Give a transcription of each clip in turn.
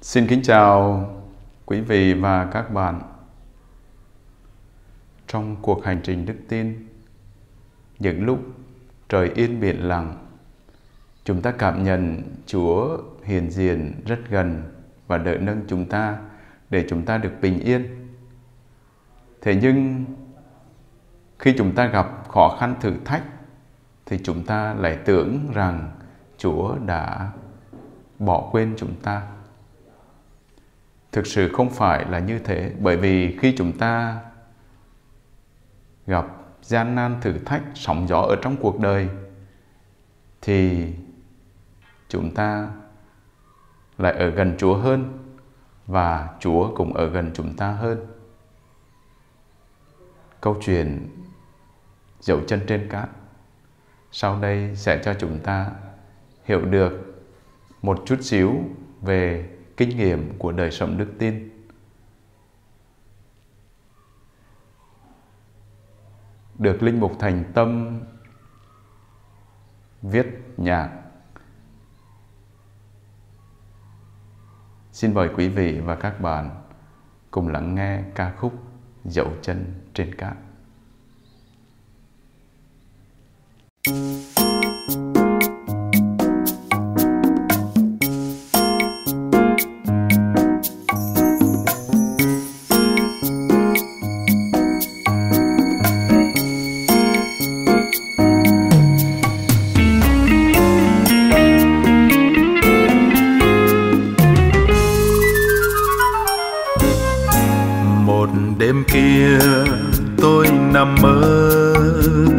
Xin kính chào quý vị và các bạn. Trong cuộc hành trình đức tin, những lúc trời yên biển lặng, chúng ta cảm nhận Chúa hiện diện rất gần và đợi nâng chúng ta để chúng ta được bình yên. Thế nhưng khi chúng ta gặp khó khăn thử thách thì chúng ta lại tưởng rằng Chúa đã bỏ quên chúng ta thực sự không phải là như thế, bởi vì khi chúng ta gặp gian nan thử thách, sóng gió ở trong cuộc đời, thì chúng ta lại ở gần Chúa hơn và Chúa cũng ở gần chúng ta hơn. Câu chuyện dấu chân trên cát sau đây sẽ cho chúng ta hiểu được một chút xíu về kinh nghiệm của đời sống đức tin. Được linh mục thành tâm viết nhạc. Xin mời quý vị và các bạn cùng lắng nghe ca khúc dấu chân trên cát đêm nằm mơ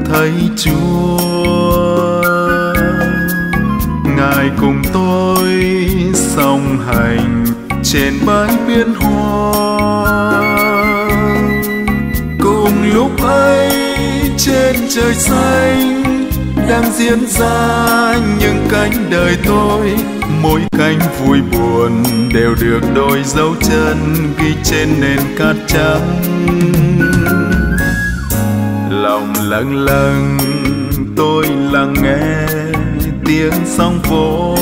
thấy chúa. Ngài cùng tôi song hành trên bãi biển hoa. Cùng lúc ấy trên trời xanh đang diễn ra những cánh đời tôi. Mỗi cánh vui buồn đều được đôi dấu chân ghi trên nền cát trắng lòng lâng lâng, tôi lắng nghe tiếng sóng vỗ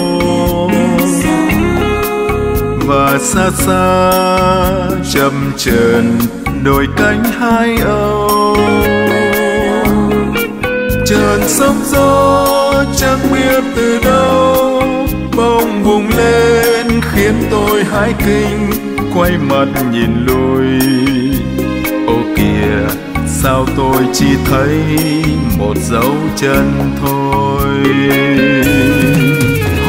và xa xa chậm chờn đôi cánh hai âu. Trần sóng gió chẳng biết từ đâu, bông bùng lên khiến tôi hái kinh, quay mặt nhìn lùi. Ô kìa sao tôi chỉ thấy một dấu chân thôi?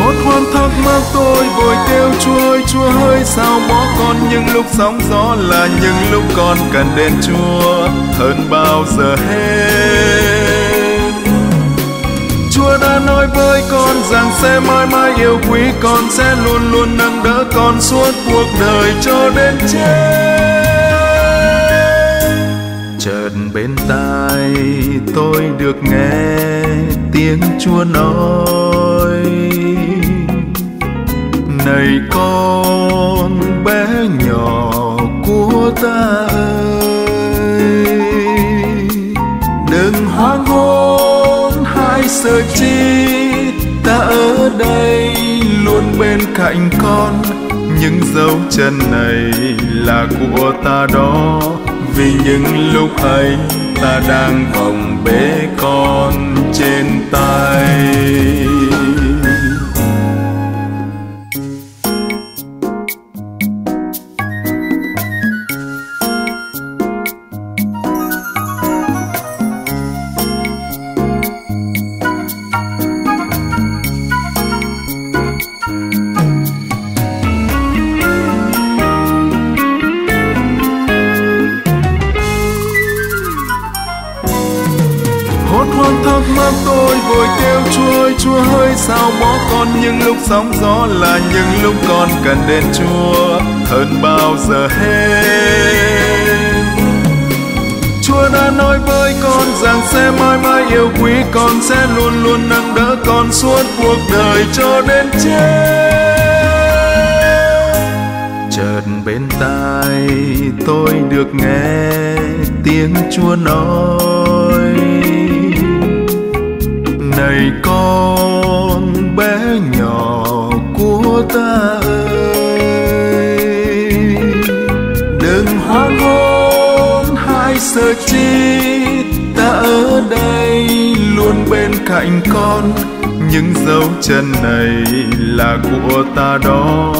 Hót hoan thắc mắc tôi vội kêu, chúa ơi chúa ơi, sao bỏ con những lúc sóng gió là những lúc con cần đến chúa hơn bao giờ hết? Chúa đã nói với con rằng sẽ mãi mãi yêu quý con, sẽ luôn luôn nâng đỡ con suốt cuộc đời cho đến chết. Bên tai tôi được nghe tiếng chúa nói. Này con bé nhỏ của ta ơi, đừng hoang hôn hay sợ chi. Ta ở đây luôn bên cạnh con, những dấu chân này là của ta đó vì những lúc ấy ta đang vòng bế con. Chúa hơi sao bỏ con những lúc sóng gió là những lúc con cần đến chúa hơn bao giờ hết? Chúa đã nói với con rằng sẽ mãi mãi yêu quý con, sẽ luôn luôn nâng đỡ con suốt cuộc đời cho đến chết chợt bên tai tôi được nghe tiếng chúa nói này con bé nhỏ của ta ơi. Đừng hoang hôn, hai sợ chi ta ở đây luôn bên cạnh con. Những dấu chân này là của ta đó,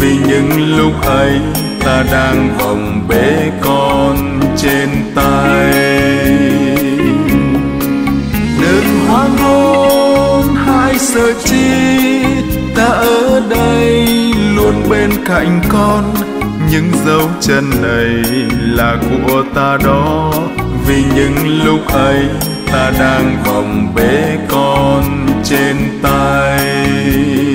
vì những lúc ấy ta đang vòng bế con trên tay. Chi ta ở đây luôn bên cạnh con. Những dấu chân này là của ta đó. Vì những lúc ấy ta đang vòng bế con trên tay.